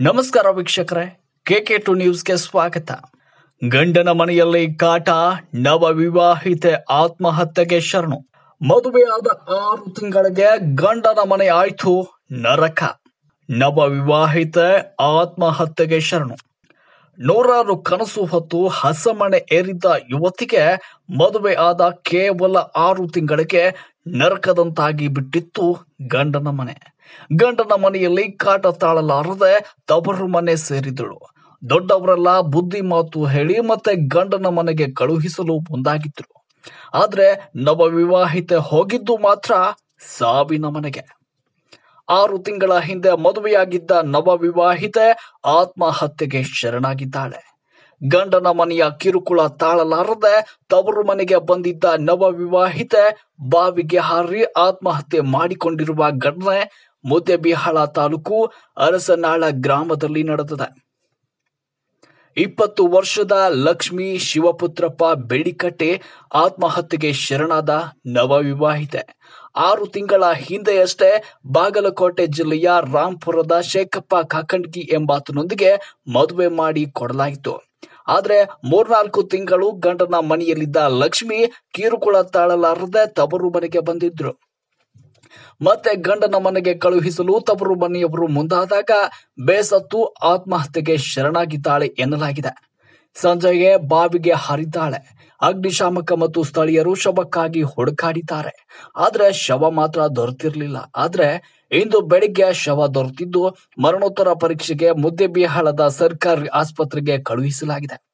ನಮಸ್ಕಾರ ವೀಕ್ಷಕರೇ, K K to ನ್ಯೂಸ್ಗೆ ಸ್ವಾಗತ. ಗಂಡನ ಮನೆಯಲ್ಲಿ ಕಾಟ ನವ ವಿವಾಹಿತೆ ಆತ್ಮಹತ್ಯೆಗೆ ಶರಣು. ಮದುವೆಯಾದ ಆರು ತಿಂಗಳಿಗೆ ಗಂಡನ ಮನೆ ಆಯ್ತು ನರಕ. ನವ ವಿವಾಹಿತೆ ಆತ್ಮಹತ್ಯೆಗೆ ಶರಣು. ನೂರಾರು ಕನಸು ಹೊತ್ತು ಹಸಮಣೆ ಏರಿದ್ದ ಯುವತಿಗೆ ಮದುವೆ ಆದ ಕೇವಲ ಆರು ತಿಂಗಳಿಗೆ ನರಕದಂತಾಗಿ ಬಿಟ್ಟಿತ್ತು ಗಂಡನ ಮನೆ. ಗಂಡನ ಮನೆಯಲ್ಲಿ ಕಾಟ ತಾಳಲಾರದೆ ತವರು ಮನೆ ಸೇರಿದಳು ದೊಡ್ಡವರೆಲ್ಲ ಬುದ್ಧಿ ಮಾತು ಹೇಳಿ ಮತ್ತೆ ಗಂಡನ ಮನೆಗೆ ಕಳುಹಿಸಲು ಮುಂದಾಗಿದ್ರು. ಆದ್ರೆ ನವ ವಿವಾಹಿತೆ ಹೋಗಿದ್ದು ಮಾತ್ರ ಸಾವಿನ ಮನೆಗೆ. ಆರು ತಿಂಗಳ ಹಿಂದೆ ಮದುವೆಯಾಗಿದ್ದ ನವ ವಿವಾಹಿತೆ ಆತ್ಮಹತ್ಯೆಗೆ ಶರಣಾಗಿದ್ದಾಳೆ. ಗಂಡನ ಮನೆಯ ಕಿರುಕುಳ ತಾಳಲಾರದೆ ತವರು ಮನೆಗೆ ಬಂದಿದ್ದ ನವ ವಿವಾಹಿತೆ ಬಾವಿಗೆ ಹಾರಿ ಆತ್ಮಹತ್ಯೆ ಮಾಡಿಕೊಂಡಿರುವ ಘಟನೆ ಮುದ್ದೆಬಿಹಾಳ ತಾಲೂಕು ಅರಸನಾಳ ಗ್ರಾಮದಲ್ಲಿ ನಡೆದಿದೆ. ಇಪ್ಪತ್ತು ವರ್ಷದ ಲಕ್ಷ್ಮಿ ಶಿವಪುತ್ರಪ್ಪ ಬೆಳ್ಳಿಕಟ್ಟೆ ಆತ್ಮಹತ್ಯೆಗೆ ಶರಣಾದ ನವ ವಿವಾಹಿತೆ ಆರು ತಿಂಗಳ ಹಿಂದೆಯಷ್ಟೇ ಬಾಗಲಕೋಟೆ ಜಿಲ್ಲೆಯ ರಾಂಪುರದ ಶೇಖಪ್ಪ ಕಾಕಂಡ್ಗಿ ಎಂಬಾತನೊಂದಿಗೆ ಮದುವೆ ಮಾಡಿ ಕೊಡಲಾಯಿತು. ಆದರೆ ಮೂರ್ನಾಲ್ಕು ತಿಂಗಳು ಗಂಡನ ಮನೆಯಲ್ಲಿದ್ದ ಲಕ್ಷ್ಮಿ ಕಿರುಕುಳ ತಾಳಲಾರದೆ ತವರು ಮನೆಗೆ ಬಂದಿದ್ರು. ಮತ್ತೆ ಗಂಡನ ಮನೆಗೆ ಕಳುಹಿಸಲು ತವರು ಮನೆಯವರು ಮುಂದಾದಾಗ ಬೇಸತ್ತು ಆತ್ಮಹತ್ಯೆಗೆ ಶರಣಾಗಿದ್ದಾಳೆ ಎನ್ನಲಾಗಿದೆ. ಸಂಜೆಗೆ ಬಾವಿಗೆ ಹರಿದ್ದಾಳೆ. ಅಗ್ನಿಶಾಮಕ ಮತ್ತು ಸ್ಥಳೀಯರು ಶವಕ್ಕಾಗಿ ಹುಡುಕಾಡಿದ್ದಾರೆ. ಆದ್ರೆ ಶವ ಮಾತ್ರ ದೊರೆತಿರ್ಲಿಲ್ಲ. ಆದ್ರೆ ಇಂದು ಬೆಳಿಗ್ಗೆ ಶವ ದೊರೆತಿದ್ದು ಮರಣೋತ್ತರ ಪರೀಕ್ಷೆಗೆ ಮುದ್ದೆಬಿಹಾಳದ ಸರ್ಕಾರಿ ಆಸ್ಪತ್ರೆಗೆ ಕಳುಹಿಸಲಾಗಿದೆ.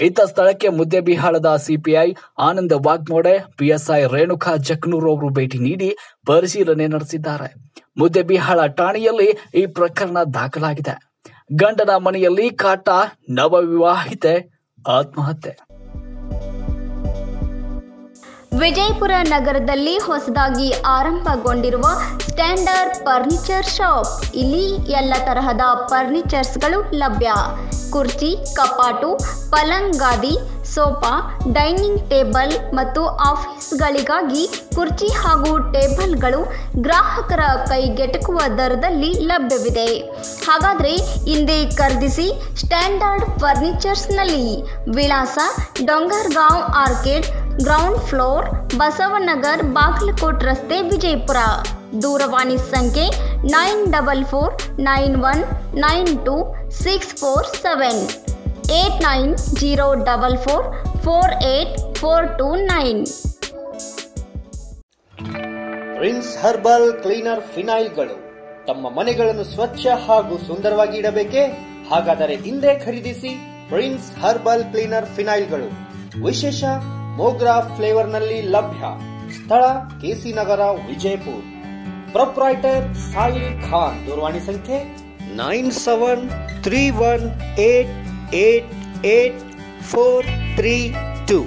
ಇಂಥ ಸ್ಥಳಕ್ಕೆ ಮುದ್ದೆಬಿಹಾಳದ ಸಿಪಿಐ ಆನಂದ ವಾಗ್ಮೋಡೆ, ಪಿಎಸ್ಐ ರೇಣುಕಾ ಜಕ್ನೂರ್ ಅವರು ಭೇಟಿ ನೀಡಿ ಪರಿಶೀಲನೆ ನಡೆಸಿದ್ದಾರೆ. ಮುದ್ದೆಬಿಹಾಳ ಠಾಣೆಯಲ್ಲಿ ಈ ಪ್ರಕರಣ ದಾಖಲಾಗಿದೆ. ಗಂಡನ ಮನೆಯಲ್ಲಿ ಕಾಟ, ನವವಿವಾಹಿತೆ, ಆತ್ಮಹತ್ಯೆ. ವಿಜಯಪುರ ನಗರದಲ್ಲಿ ಹೊಸದಾಗಿ ಆರಂಭಗೊಂಡಿರುವ ಸ್ಟ್ಯಾಂಡರ್ಡ್ ಫರ್ನಿಚರ್ ಶಾಪ್. ಇಲ್ಲಿ ಎಲ್ಲ ತರಹದ ಫರ್ನಿಚರ್ಸ್ಗಳು ಲಭ್ಯ. ಕುರ್ಚಿ, ಕಪಾಟು, ಪಲಂಗಾದಿ ಗಾದಿ ಸೋಫಾ, ಡೈನಿಂಗ್ ಟೇಬಲ್ ಮತ್ತು ಆಫೀಸ್ಗಳಿಗಾಗಿ ಕುರ್ಚಿ ಹಾಗೂ ಟೇಬಲ್ಗಳು ಗ್ರಾಹಕರ ಕೈಗೆಟಕುವ ದರದಲ್ಲಿ ಲಭ್ಯವಿದೆ. ಹಾಗಾದರೆ ಹಿಂದೆ ಖರೀದಿಸಿ ಸ್ಟ್ಯಾಂಡರ್ಡ್ ಫರ್ನಿಚರ್ಸ್ನಲ್ಲಿ ವಿಳಾಸ Dongargaon orchid ground floor Basavanagar, Bagalkot ರಸ್ತೆ, ವಿಜಯಪುರ. ದೂರವಾಣಿ ಸಂಖ್ಯೆ nine double four, nine one, nine two, six four seven. Eight nine zero double four four eight, four two nine. Prince herbal cleaner ಫಿನೈಲ್ಗಳು ತಮ್ಮ ಮನೆಗಳನ್ನು ಸ್ವಚ್ಛ ಹಾಗೂ ಸುಂದರವಾಗಿ ಇಡಬೇಕೆ? ಹಾಗಾದರೆ ಹಿಂದೆ ಖರೀದಿಸಿ ಪ್ರಿನ್ಸ್ ಹರ್ಬಲ್ ಕ್ಲೀನರ್ ಫಿನೈಲ್ಗಳು ವಿಶೇಷ ಮೋಗ್ರಾ ಫ್ಲೇವರ್ನಲ್ಲಿ ಲಭ್ಯ ಸ್ಥಳ ಕೆಸಿ ನಗರ ವಿಜಯಪುರ್. ಪ್ರೊಪ್ರೈಟರ್ ಸಾಹಿಲ್ ಖಾನ್. ದೂರವಾಣಿ ಸಂಖ್ಯೆ nine seven three one eight eight eight four three two.